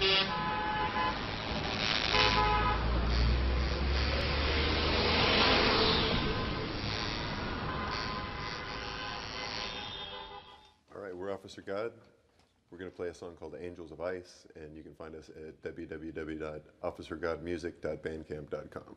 All right, we're Offisir God. We're going to play a song called Angels of Ice, and you can find us at www.officergodmusic.bandcamp.com.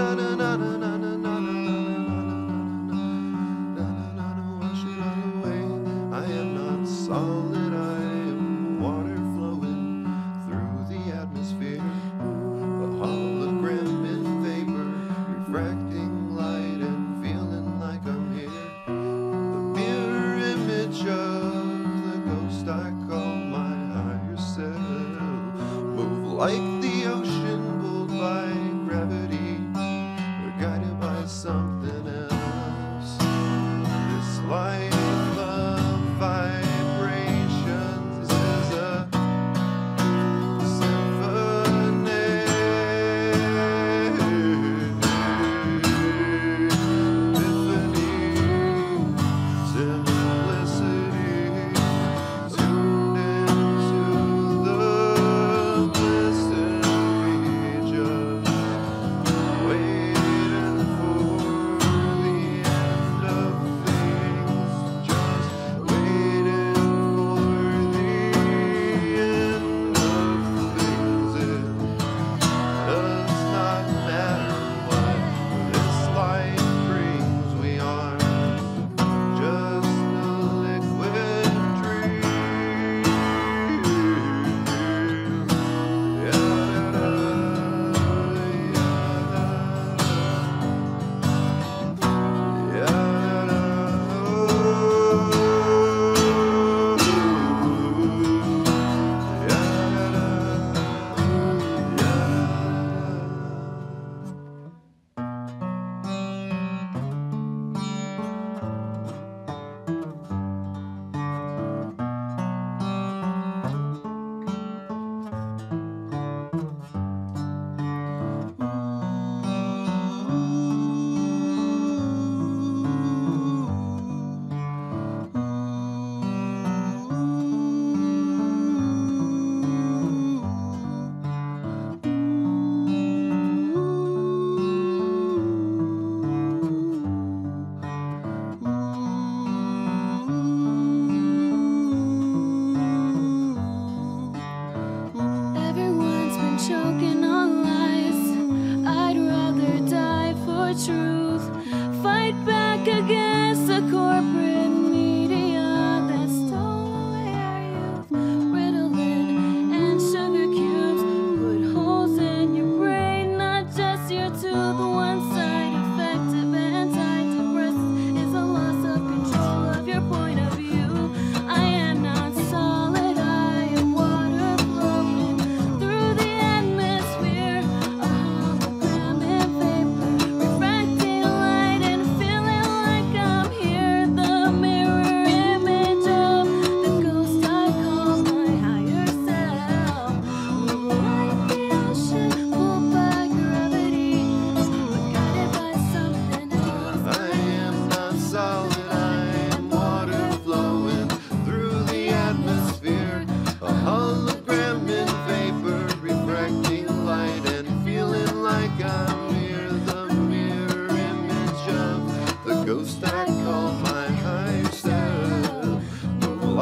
against the corporate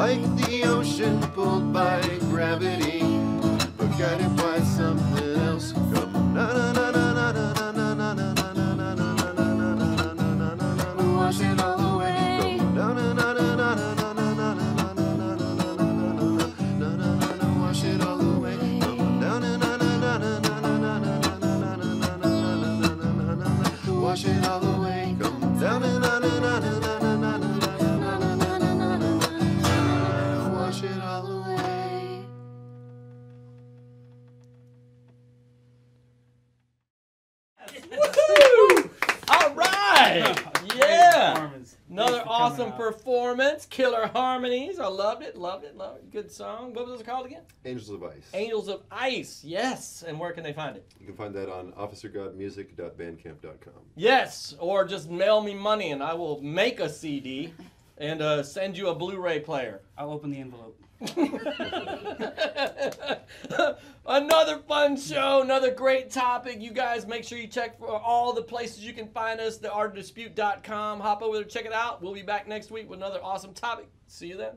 Like the ocean pulled by gravity, awesome performance. Killer harmonies. I loved it. Loved it. Loved it. Good song. What was it called again? Angels of Ice. Angels of Ice. Yes. And where can they find it? You can find that on officergodmusic.bandcamp.com. Yes. Or just mail me money and I will make a CD and uh, send you a Blu-ray player. I'll open the envelope. another fun show, another great topic. You guys make sure you check for all the places you can find us, theartdispute.com. Hop over there, check it out. We'll be back next week with another awesome topic. See you then.